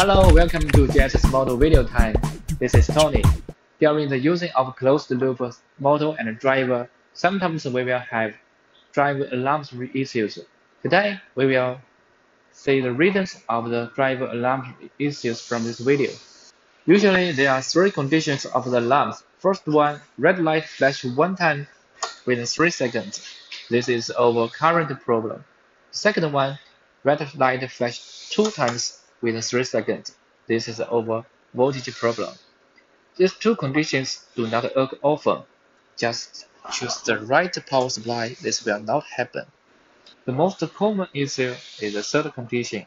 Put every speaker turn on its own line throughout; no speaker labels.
Hello, welcome to JSS Motor video time. This is Tony. During the using of closed loop model and driver, sometimes we will have driver alarms issues. Today, we will see the reasons of the driver alarm issues from this video. Usually, there are three conditions of the alarms. First one, red light flash one time within 3 seconds. This is over current problem. Second one, red light flash two times within 3 seconds. This is over voltage problem. These two conditions do not occur often. Just choose the right power supply, this will not happen. The most common issue is the third condition.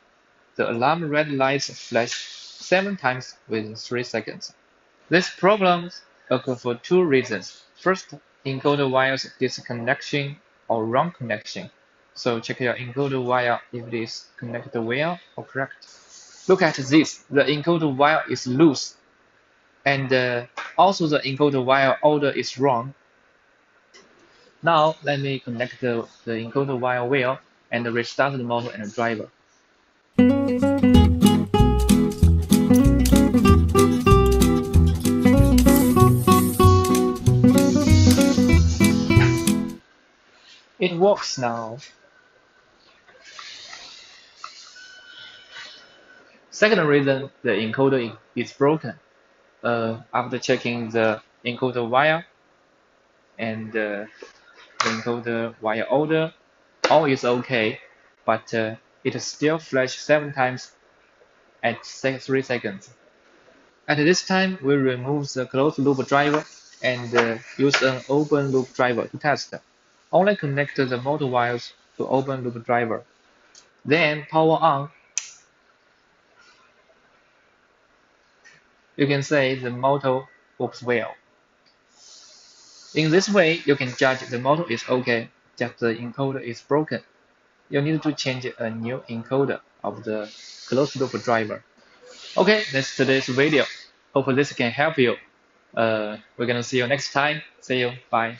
The alarm red lights flash 7 times within 3 seconds. These problems occur for two reasons. First, encoder wires disconnection or wrong connection. So check your encoder wire if it is connected well or correct. Look at this, the encoder wire is loose and uh, also the encoder wire order is wrong. Now let me connect the, the encoder wire well and restart the motor and the driver. It works now. Second reason, the encoder is broken. Uh, after checking the encoder wire and uh, the encoder wire order, all is okay, but uh, it still flash 7 times at 3 seconds. At this time, we remove the closed loop driver and uh, use an open loop driver to test. Only connect the motor wires to open loop driver. Then power on you can say the motor works well. In this way, you can judge the motor is okay, just the encoder is broken. You need to change a new encoder of the closed loop driver. Okay, that's today's video. Hope this can help you. Uh, we're gonna see you next time. See you. Bye.